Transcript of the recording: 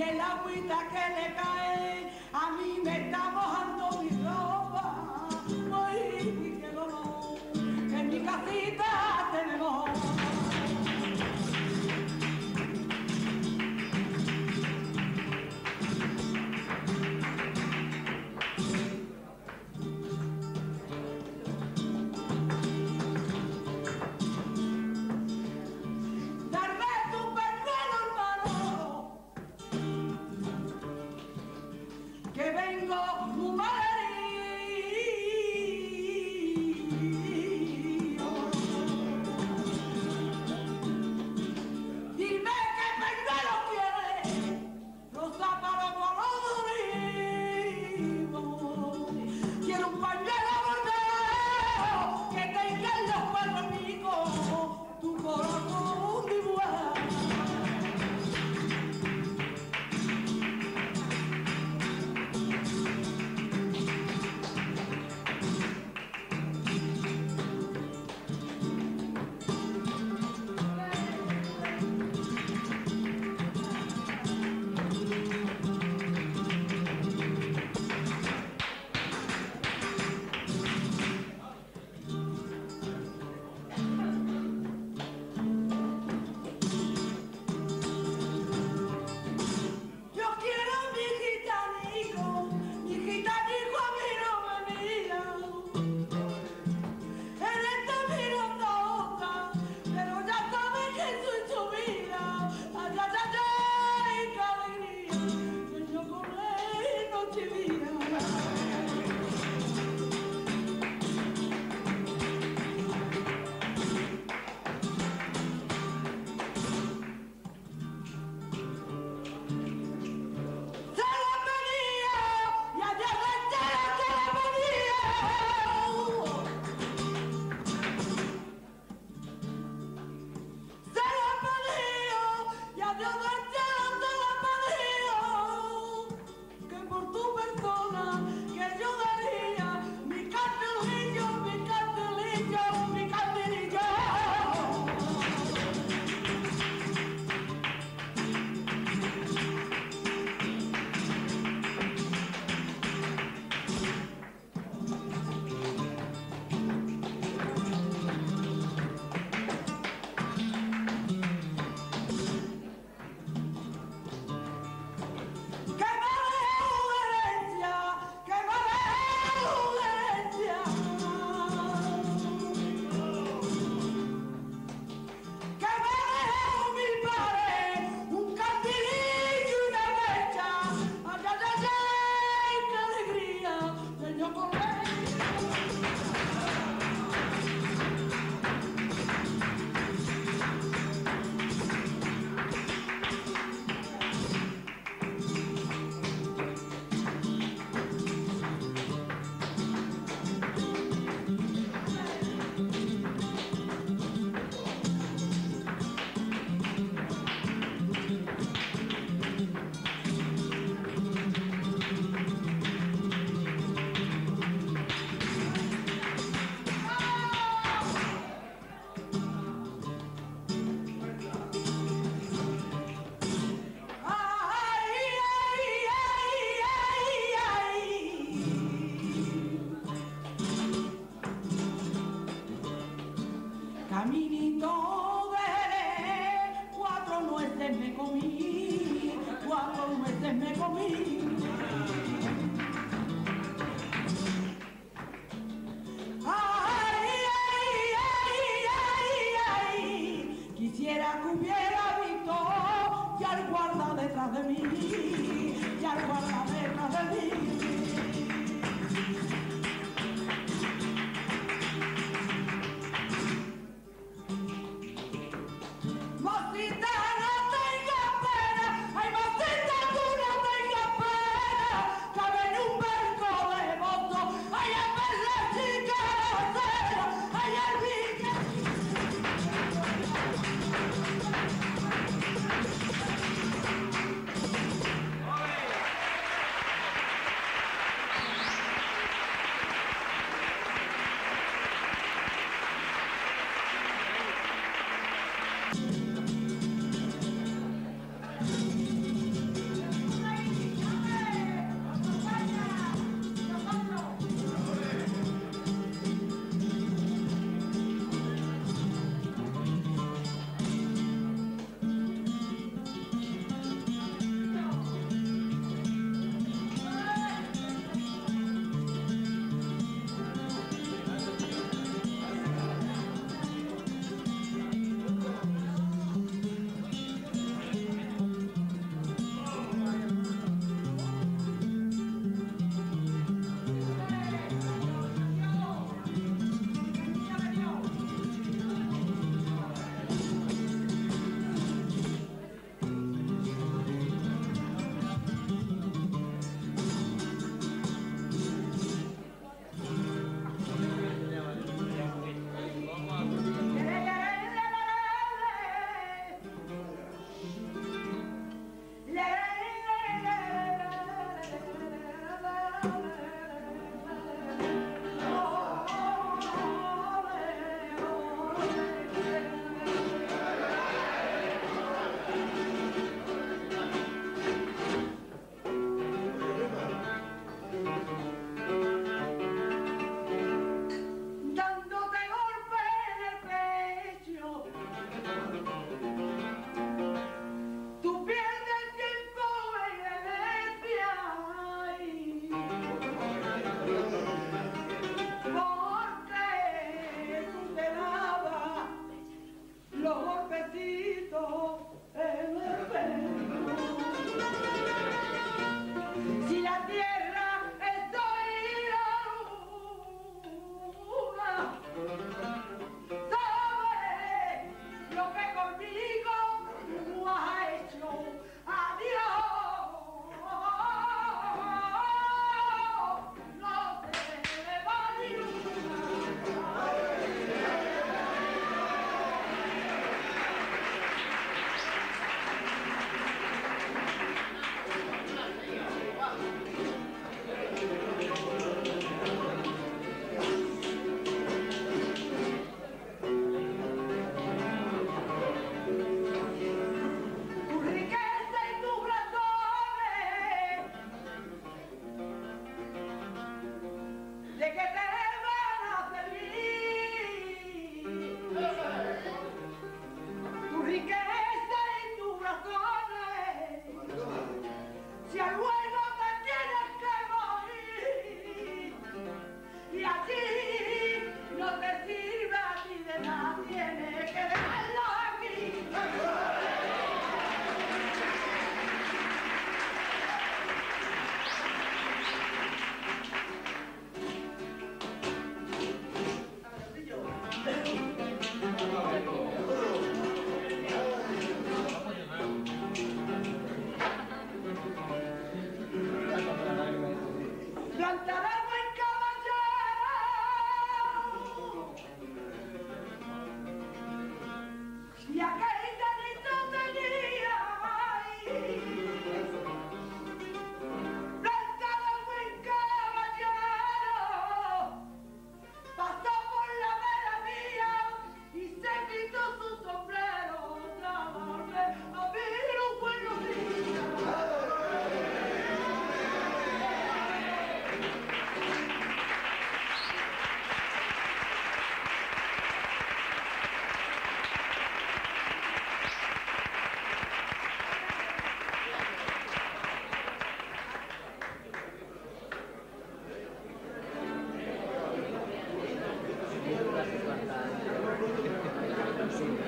y el agüita que le cae. A mí me está mojando bastante. Sí.